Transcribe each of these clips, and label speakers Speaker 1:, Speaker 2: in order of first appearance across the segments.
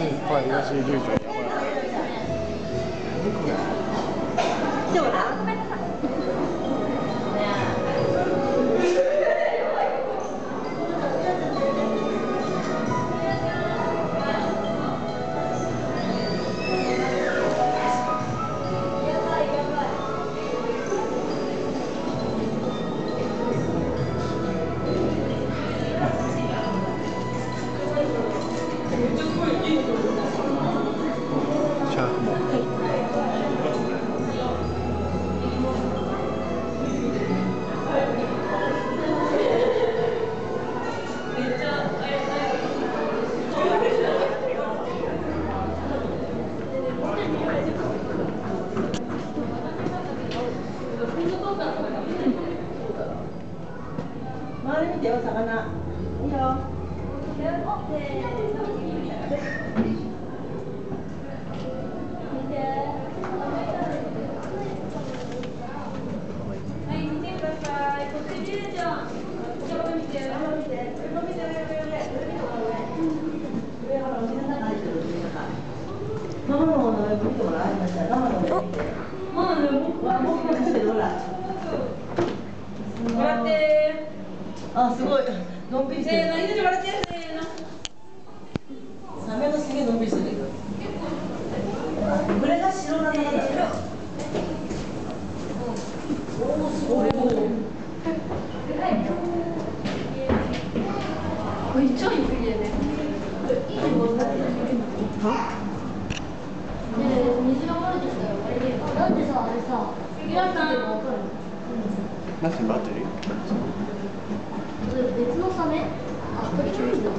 Speaker 1: スーパー東イリュージシャークも。
Speaker 2: 周り見てよ魚いいよ、
Speaker 3: こっち見るじゃん。こって。
Speaker 2: あすごい。のんびり
Speaker 3: せーの、
Speaker 2: る。
Speaker 3: いいでしょ笑って。せーの。
Speaker 2: サメのすげえのんびりしてる。これが白なのだおおすごい。
Speaker 3: これ超ゆっくりだよね。
Speaker 4: 水が漏れてきたよ。だってさ、あれさ、開い。ててもわかる。メあ、これこれだ。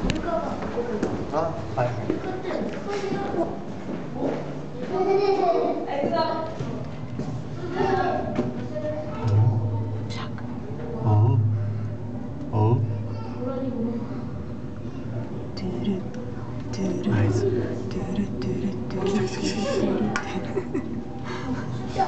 Speaker 4: これか、これか。
Speaker 1: あはいはい
Speaker 4: これって、これだ。
Speaker 3: はい、行くぞ。
Speaker 1: おうおうナイス来た来た来た来た
Speaker 5: あ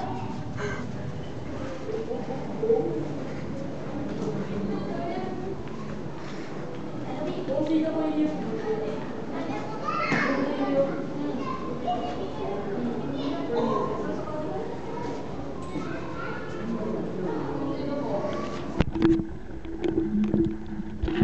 Speaker 5: さ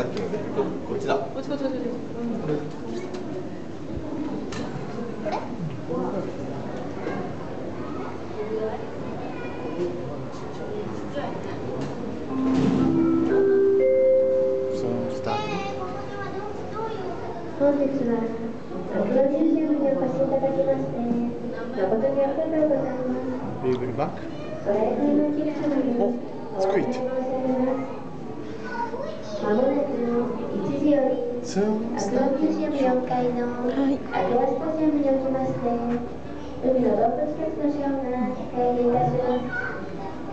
Speaker 5: っきのねここっちだ。
Speaker 3: こっちこっちこっち。
Speaker 4: 本日はアクアミュージアムにお越しいただきまして誠にありがとうございます。
Speaker 1: トビーブルバック
Speaker 4: ご来店のお客様に
Speaker 1: お
Speaker 4: お詫び申し上げますまもなく1時より
Speaker 1: スーン
Speaker 4: アクアミュージアム4階のアクアスタジアムにおきまして海の動物たちのショーが開演いたします。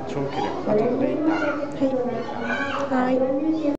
Speaker 1: 長ければ後でいいんだ
Speaker 4: 店のお客様はアクアミュージアム